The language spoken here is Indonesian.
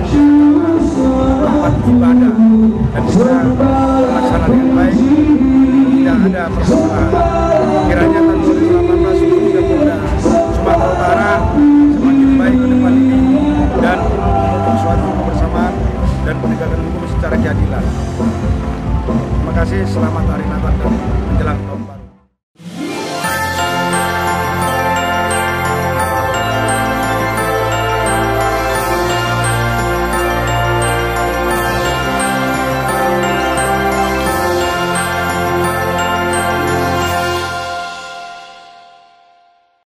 penjagaan tempat ibadah dan bisa terlaksana dengan baik. Tidak ada persoalan kiranya tahun 2018 untuk Polda Sumatera Utara semakin baik ke depan ini. Dan suatu kebersamaan dan penegakan hukum secara keadilan. Terima kasih selamat hari Natal